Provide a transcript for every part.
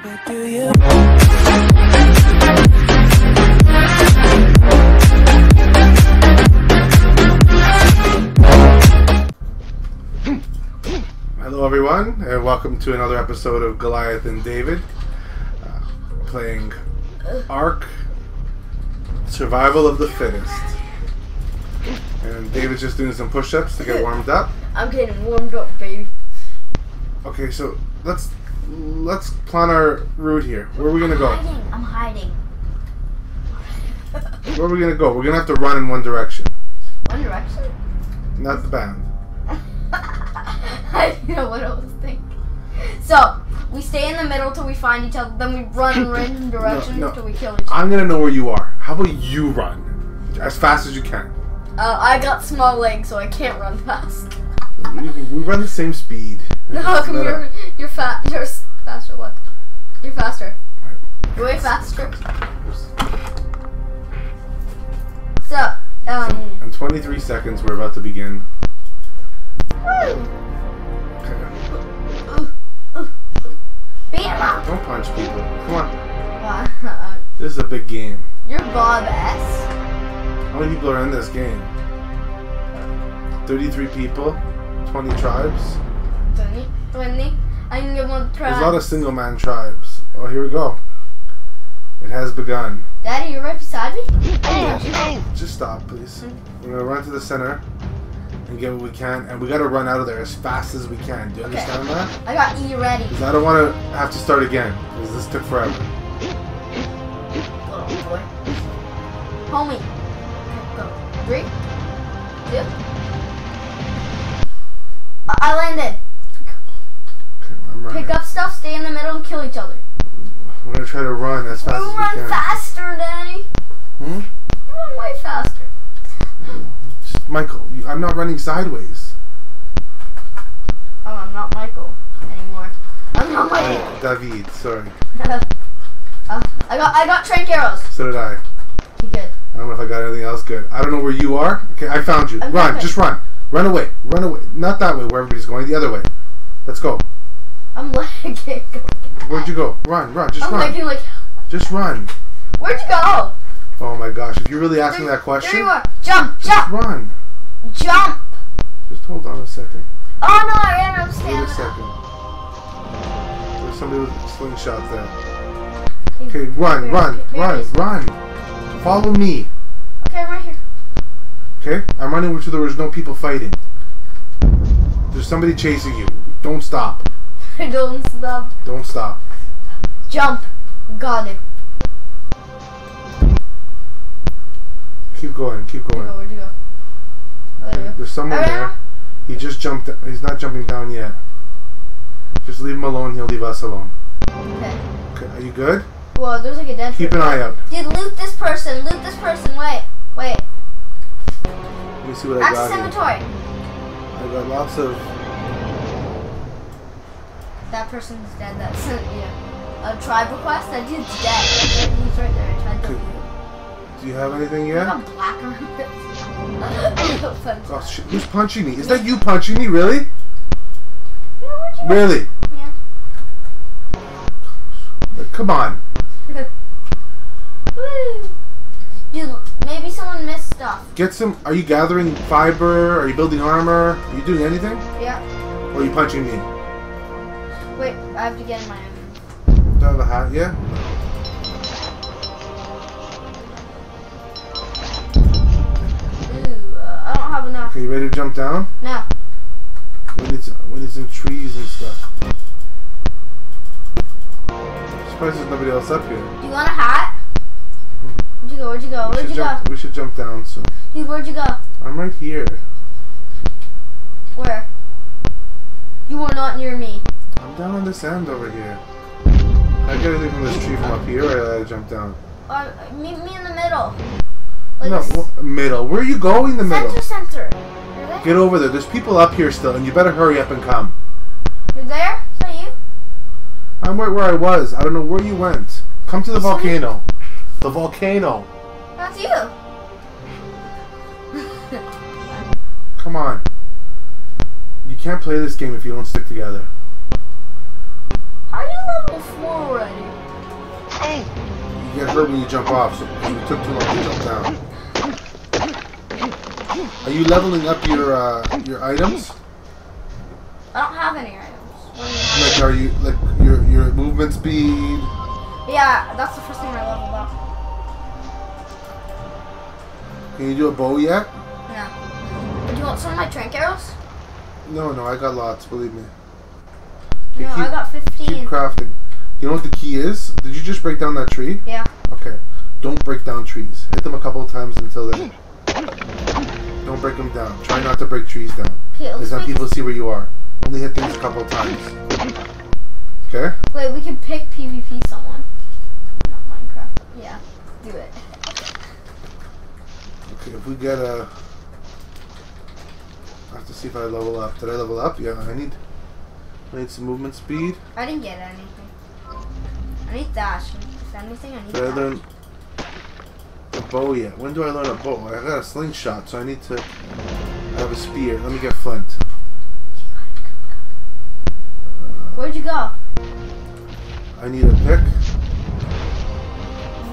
But do you? Hello, everyone, and welcome to another episode of Goliath and David, uh, playing Ark Survival of the Fittest. And David's just doing some push-ups to get warmed up. I'm getting warmed up, baby. Okay, so let's let's plan our route here. Where are we gonna go? Hiding. I'm hiding. Where are we gonna go? We're gonna have to run in one direction, One Direction. not the band. I didn't know what I was thinking. So we stay in the middle till we find each other. Then we run in random directions no. till we kill each other. I'm gonna know where you are. How about you run as fast as you can? Uh, I got small legs, so I can't run fast. We, we run the same speed. No, how come you're you're fat? You're s- faster. Look, you're faster. Way faster. So, um, In 23 seconds, we're about to begin. Beat him up. Don't punch people. Come on. Wow. This is a big game. You're Bob S. How many people are in this game? 33 people, 20 tribes. 20? 20? I can give one try. There's a lot of single man tribes. Oh, here we go. It has begun. Daddy, you're right beside me. I can touch you. Just stop, please. We're gonna run to the center and get what we can, and we gotta run out of there as fast as we can. Do you Okay. understand that? I got E ready. 'Cause I don't want to have to start again because this took forever. Oh boy. Homie. Go. Three. Two. I landed. Okay, I'm. Pick up stuff, stay in the middle, and kill each other. We're gonna try to run as fast You as we run can. faster, Daddy. Hmm? You run way faster. Just- Michael, you, I'm not running sideways. Oh, I'm not Michael anymore. I'm not Michael. David, sorry. uh, I got I got tranq arrows. So did I. You good? I don't know if I got anything else good. I don't know where you are. Okay, I found you. Run, just run. Run away. Run away. Not that way where everybody's going, the other way. Let's go. I'm lagging. Where'd you go? Run, run, just I'm run. lagging like. Just run. Where'd you go? Oh my gosh, if you're really asking There- that question, There you are. Jump, just jump, run. jump. Just hold on a second. Oh no, I ran out of Wait a second. There's somebody with a slingshot there. Okay, run, run, run, run. Follow me. Okay, I'm right here. Okay? I'm running where there was no people fighting. There's somebody chasing you. Don't stop. Don't stop. Don't stop. Jump. Got it. Keep going. Keep Where'd you go? going. Where'd you go? There. There's someone there. He just jumped. He's not jumping down yet. Just leave him alone. He'll leave us alone. Okay. Okay, are you good? Whoa, there's like a dead Keep an eye out. Dude, loot this person. Loot this person. Wait. Wait. Let me see what I got here. inventory. I got lots of. That person's dead. That's yeah. A tribe request. That dude's dead. He's right there. I tried to Do you have anything yet? I yet? got black on. Oh shit! Who's punching me? Is that you punching me? Really? Yeah. Really? Like, uh, come on. Dude, maybe someone missed stuff. Get some. Are you gathering fiber? Are you building armor? Are you doing anything? Yeah. Or are you punching me? I have to get in my own. Do I have a hat? Yeah. Ooh, uh, I don't have enough. Okay, you ready to jump down? No. When it's we need some trees and stuff. I'm Surprised there's nobody else up here. Do you want a hat? Where'd you go? Where'd you go? Where'd you go? We should jump down soon. Dude, where'd you go? I'm right here. Where? You are not near me. I'm down on this end over here. I get anything from this tree from up here, or I gotta jump down? Uh, meet me in the middle. Like no, middle. Where are you going? The middle. center, center. Get over there. There's people up here still, and you better hurry up and come. You're there? Is that you? I'm right where I was. I don't know where you went. Come to the Somebody- volcano. The volcano. That's you. Come on. You can't play this game if you don't stick together. How are you level four already? hurt when you jump off, so it took too long to jump down. Are you leveling up your uh, your items? I don't have any items. What do you have? Like, are you like your your movement speed? Yeah, that's the first thing I leveled up. Can you do a bow yet? No. Do you want some of my tranq arrows? No, no, I got lots. Believe me. No, keep- I got 15. Keep crafting. You know what the key is? Did you just break down that tree? Yeah. Okay. Don't break down trees. Hit them a couple of times until they. Don't break them down. Try not to break trees down. Okay, let's Because people see where you are. Only hit things a couple of times. Okay? wait, we can pick PvP someone. Not Minecraft. Yeah, do it. Okay, if we get a. I have to see if I level up. Did I level up? Yeah, I need. I need some movement speed. I didn't get anything. I need dash. If anything, I need Did I learn a bow yet? When do I learn a bow? I got a slingshot, so I need to. I have a spear. Let me get flint. Where'd you go? I need a pick. This is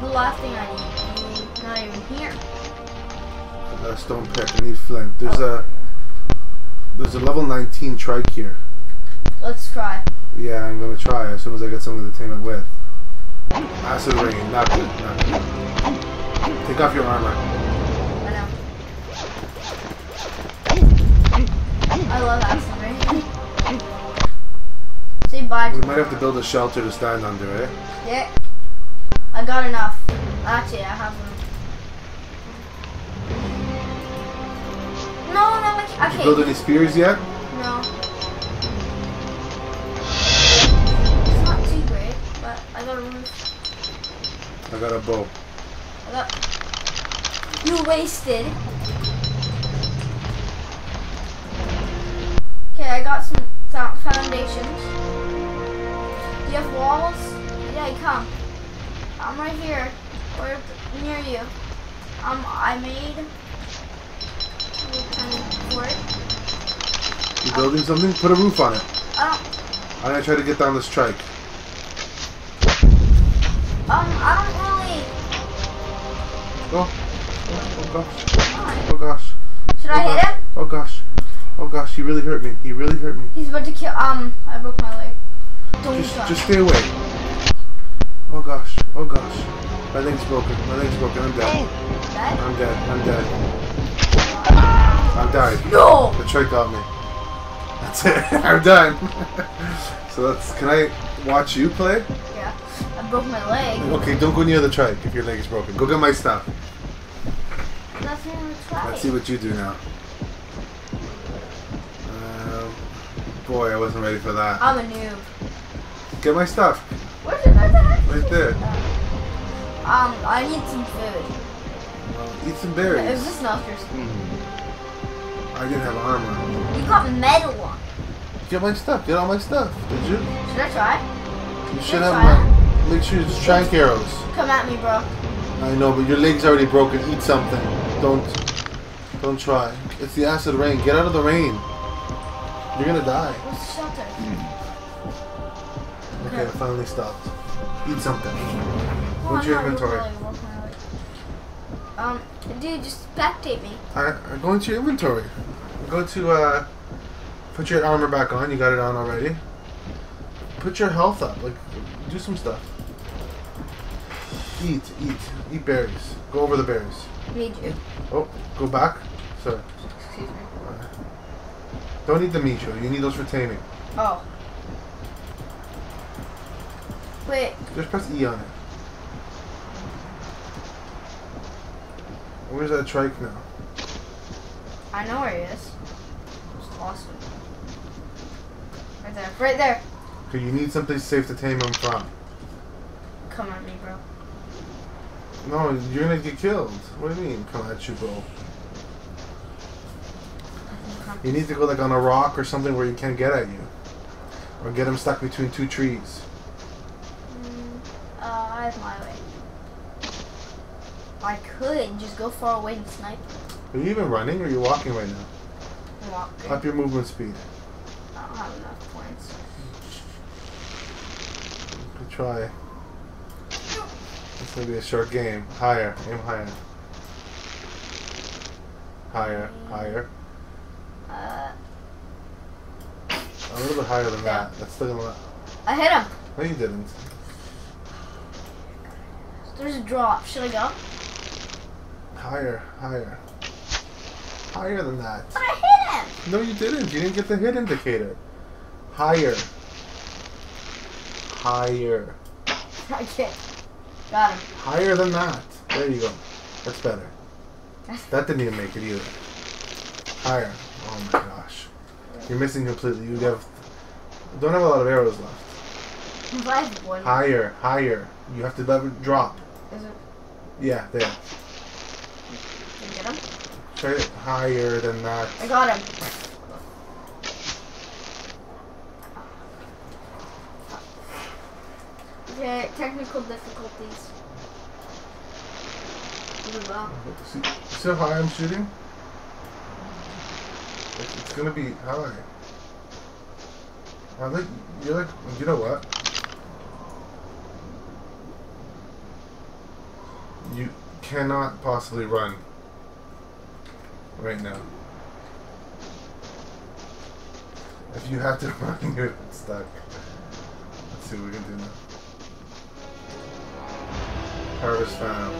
The last thing I need. You're Not even here. I got a stone pick. I need flint. There's a. There's a level 19 trike here. Let's try. Yeah, I'm gonna try as soon as I get something to tame it with. Acid rain, not good, not good. Take off your armor. I know. I love acid rain. Say bye. We might have to build a shelter to stand under, eh? Yeah. I got enough. Actually, I have enough. No, no, I can't. You build any spears yet? No. It's not too great, but I got a roof. I got a bow. Got. You wasted. Okay, I got some foundations. Do you have walls? Yeah, come. I'm right here. Or near you. Um, I made. a kind of fort. You building something? Put a roof on it. I don't. I'm gonna try to get down this trike. Oh, oh, gosh. Oh gosh. Should I oh, hit gosh. him? Oh gosh. Oh gosh, he really hurt me. He really hurt me. He's about to kill. Um, I broke my leg. Don't Just, try. just stay away. Oh gosh. Oh gosh. My leg's broken. My leg's broken. I'm dead. That? I'm dead. I'm dead. I'm died. No! The trick got me. That's it. I'm done. so that's. Can I watch you play? Yeah. Broke my leg. Okay, don't go near the trike if your leg is broken. Go get my stuff. That's not even try. Let's see what you do now. Um, boy, I wasn't ready for that. I'm a noob. Get my stuff. Where's it? The heck? Right there. Um, I need some food. Well, eat some berries. Is this berries. this Snuffers? I didn't have armor. You got metal on. Get my stuff. Get all my stuff. Did you? Should I try? You should Yes, have. Make sure it's tranq arrows. Come at me, bro. I know, but your leg's already broken. Eat something. Don't. Don't try. It's the acid rain. Get out of the rain. You're gonna die. Where's shelter? Okay, I finally stopped. Eat something. Oh, What's I'm your inventory? really working on it. Um, dude, just spectate me. I, I go into your inventory. Go to uh, put your armor back on. You got it on already. Put your health up. Like, do some stuff. Eat, eat, eat berries. Go over the berries. Need you. Oh, go back. Sorry. Excuse me. Don't eat the meat, Joe. You need those for taming. Oh. Wait, Just press E on it. Where's that trike now? I know where he is. Lost him. Right there. Right there. Okay, you need something safe to tame him from. Come at me, bro. No, you're gonna get killed. What do you mean? Come at you, bro. You need to go like on a rock or something where you can't get at you. Or get him stuck between two trees. Mm, uh, I have my way. I could just go far away and snipe him. Are you even running or are you walking right now? and walk good. Up your movement speed. I don't have enough points. Good try. It's gonna be a short game. Higher. Aim higher. Higher. Higher. Uh, A little bit higher than that. That's still gonna. I hit him. No, you didn't. There's a drop. Should I go? Higher. Higher. Higher than that. But I hit him. No, you didn't. You didn't get the hit indicator. Higher. Higher. I can't. Got him. Higher than that. There you go. That's better. That didn't even make it either. Higher. Oh my gosh. You're missing completely. You have don't have a lot of arrows left. Revive one. Higher, higher. You have to let it drop. Is it? Yeah, there. Did I get him? Try it higher than that. I got him. Okay, technical difficulties. See, see how high I'm shooting? It's, it's gonna be high. I like you're like you know what? You cannot possibly run right now. If you have to run, you're stuck. Let's see what we can do now. Harvest found.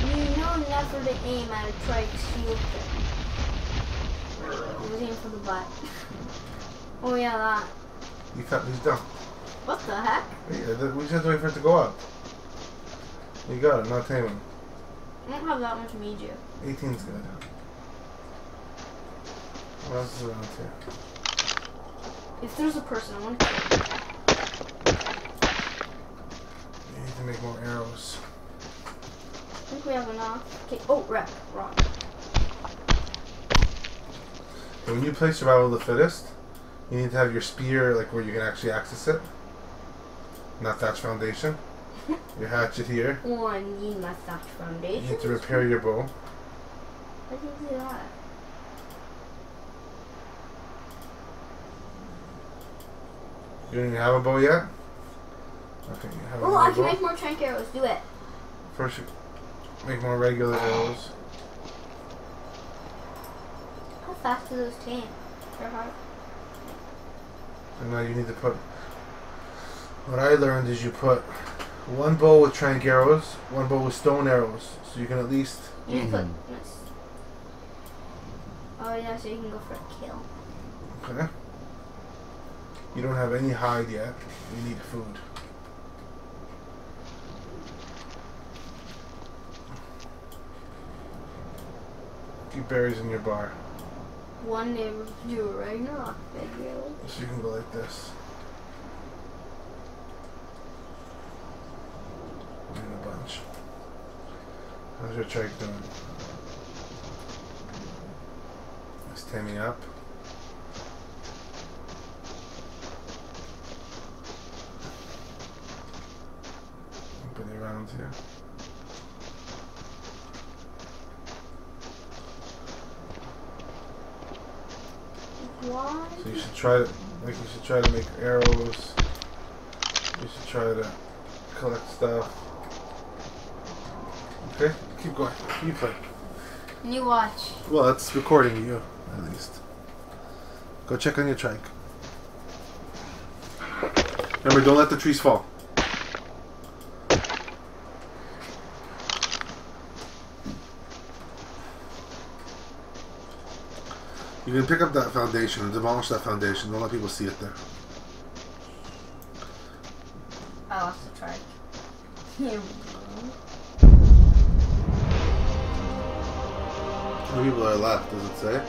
You know never to aim at a trike shield thing. Always for the butt. Oh yeah, that. You cut these down. What the heck? Yeah, we just to wait for it to go up. You got it, not taming. I don't have that much media. 18's good. What else is around here? If there's a person, I want to. You need to make more arrows. I think we have enough. Okay. Oh, wreck. Rock. And when you play Survival of the Fittest, you need to have your spear like where you can actually access it. Not thatch foundation. Your hatchet here. Oh, I need my thatch You foundation. need to repair your bow. How do you do that? You don't even have a bow yet? Okay, you have a Oh, I bow. can make more tranq arrows. Do it. First, you make more regular arrows. How fast do those tame? They're hard. And now you need to put. What I learned is you put one bow with tranq arrows, one bow with stone arrows, so you can at least. You just put. Hmm. Nice. Oh yeah, so you can go for a kill. Okay. You don't have any hide yet. You need food. Keep berries in your bar, One neighbor do it right now. Big arrows. so you can go like this. Bunch. How's your trike doing? It's taming up. It around here. Why? So you should try like, you should try to make arrows. You should try to collect stuff. Keep going. You play. And you watch. Well, it's recording you, at least. Go check on your trike. Remember, don't let the trees fall. You can pick up that foundation and demolish that foundation. Don't let people see it there. I lost the trike. Here we go. How many people are left, does it say?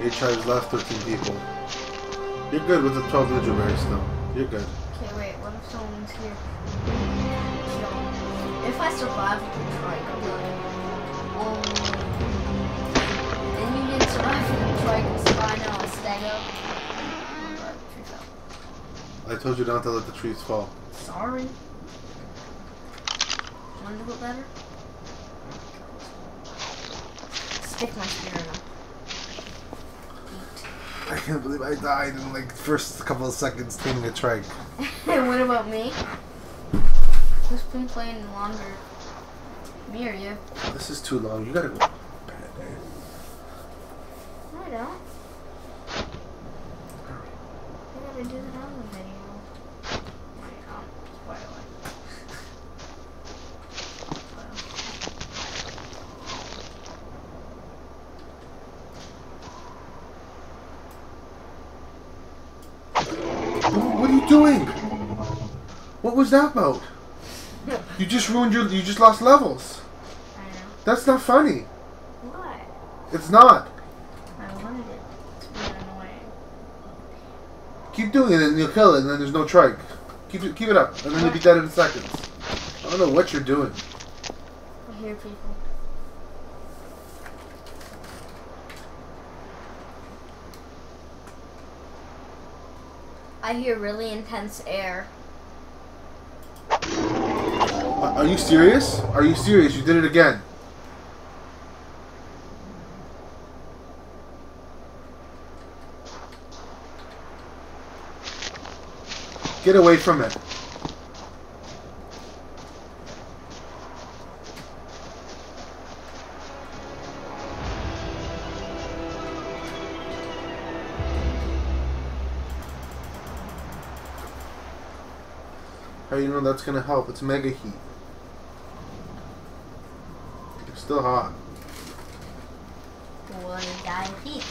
Eight tribes left, 13 people. You're good with the 12 ninja berries still. You're good. Okay, wait. What if someone's here? If I survive with the trike, I'm done. Um, and you didn't survive with the trike, so I know I'll stay up. God, tree fell. I told you not to let the trees fall. Sorry. Want to go better? Stick my spear in. I can't believe I died in like first couple of seconds taking a trike. And what about me? Who's been playing longer? Me or you? This is too long. You gotta go. eh? I don't. I gotta do that on the video. There you go. Spoiler. What are you doing? What was that about? You just ruined your. You just lost levels. I know. That's not funny. What? It's not. I wanted it to be annoying. Keep doing it and you'll kill it and then there's no trike. Keep it, keep it up and then you'll be dead in seconds. I don't know what you're doing. I hear people. I hear really intense air. Are you serious? Are you serious? You did it again. Get away from it. That's gonna help? It's mega heat. It's still hot. What is that heat?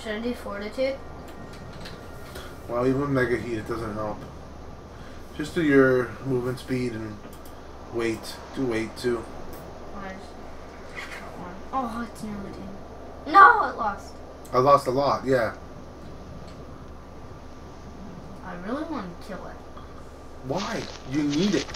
Should I do fortitude? Well, even mega heat, it doesn't help. Just do your movement speed and weight. Do weight too. Where's that one? Oh, it's nearly. No, it lost. I lost a lot. Yeah. I really want to kill it. Why? You need it.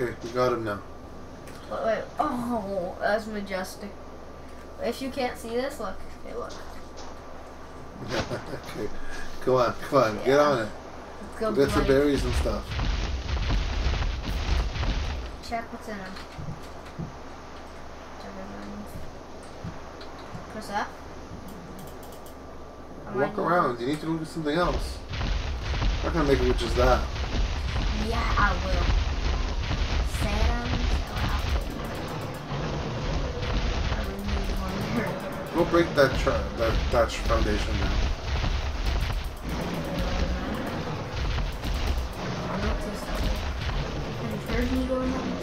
Okay, we got him now. Wait, wait. Oh, that's majestic. If you can't see this, look. Hey, look. okay. Come on, come on, get on it. Let's go Get some berries and stuff. Check what's in them. Press might Walk around. You need to move to something else. I'm not gonna make it with just that. Yeah, I will. Go break that that thatch foundation now. That. Have you heard me going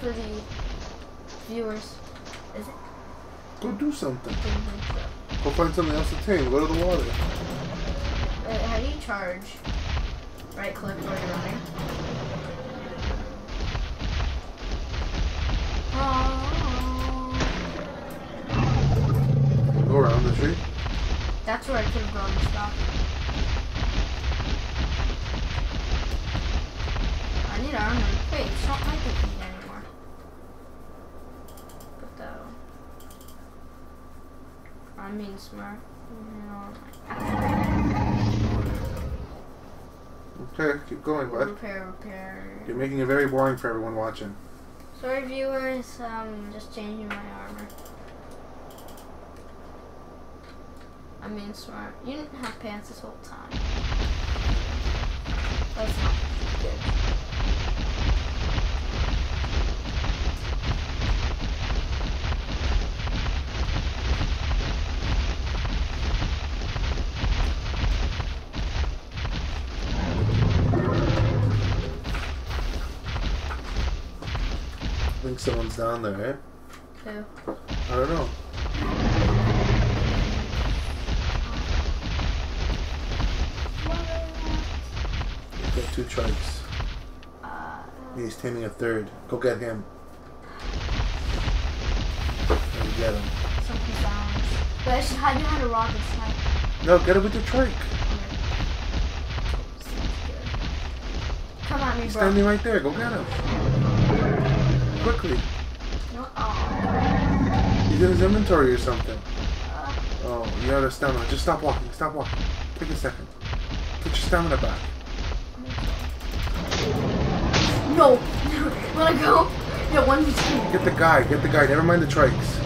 for the viewers. Is it? Go do something. So. Go find something else to tame. Go to the water. Wait, how do you charge? Right click while you're running. Oh, Go around the tree. that's where I could have gone and stopped. I need armor. Wait, it's not like the heat anymore. Put that on. I mean smart. Okay, keep going, bud. Repair, repair. You're making it very boring for everyone watching. Sorry, viewers. Um, just changing my armor. I mean, smart. You didn't have pants this whole time. That's not someone's down there, right? Who? I don't know. He's got two trikes. Uh, He's taming a third. Go get him. Go get him. something sounds. But I should hide behind a rock and snipe. No, get him with your trike. Come at me, He's bro. standing right there. Go get him. Quickly. No. He's in his inventory or something. Uh, Oh, you have a stamina. Just stop walking. Stop walking. Take a second. Get your stamina back. no. Wanna go? Yeah, one v two. Get the guy. Get the guy. Never mind the trikes.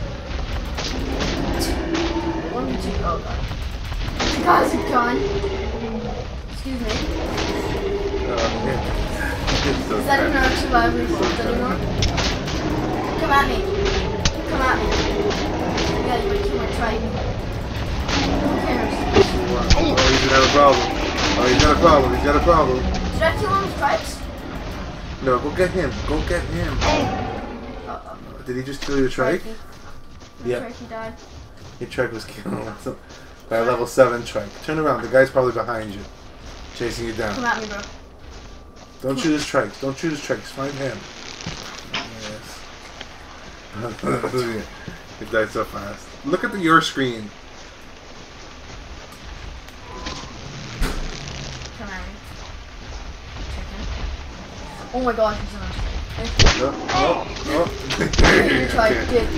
One v two. Oh god. The guy's a gun. Excuse me. Uh, yeah. Is that even our survival anymore? Come at me. Come at me. Yeah, you might kill my tribe. Who cares? Oh, he's got a problem. Oh, he's got a problem. He's got a problem. Did I kill one of his tribes? No, go get him. Go get him. Uh-oh. Did he just kill your trike? Yeah. Trikey died. Your trike was killed by a level 7 trike. Turn around. The guy's probably behind you. Chasing you down. Come at me, bro. Don't shoot his trikes. Don't shoot his trikes. Find him. He died so fast. Look at the, your screen. Come. Chicken. Oh my gosh, on. Okay.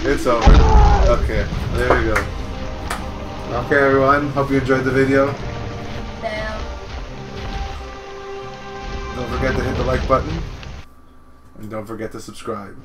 It's over. Okay, there we go. Okay, everyone. Hope you enjoyed the video. Don't forget to hit the like button. And don't forget to subscribe.